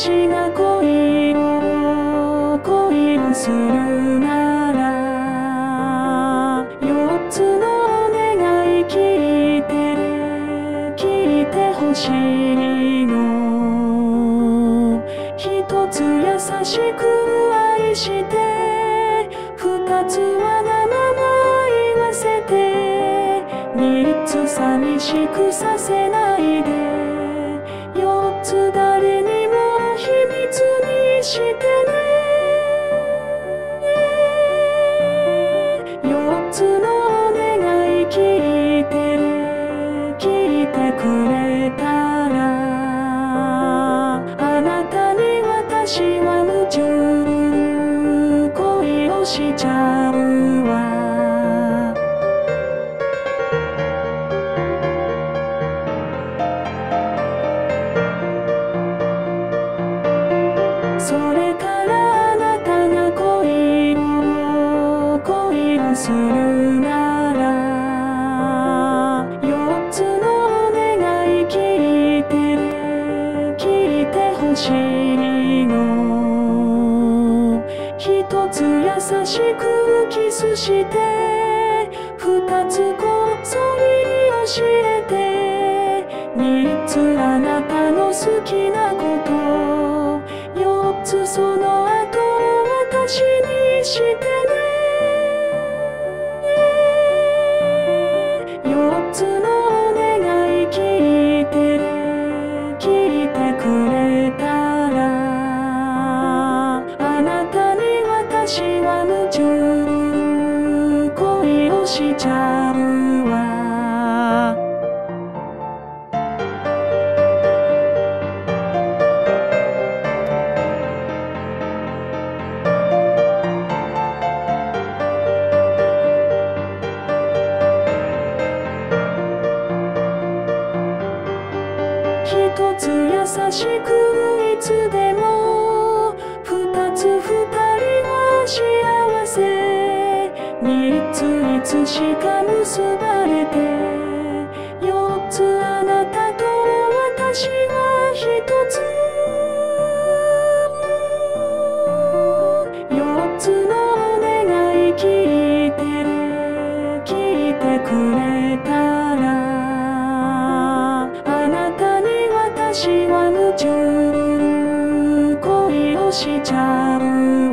私が恋を恋をするなら四つのお願い聞いて聞いてほしいの。一つ優しく愛して二つは名前言わせて三つ寂しくさせないで。しちゃうわ。それからあなたが恋を恋をするなら四つのお願い聞いてる聞いてほしいの。一つ優しくキスして二つこっそり教えて三つあなたの好きなこと四つその後私にして。しちゃうわ。一つ優しくいつでも二つ二人つしか結ばれて四つあなたと私は一つ。四つのお願い聞いてる聞いてくれたらあなたに私は夢中恋をしちゃう。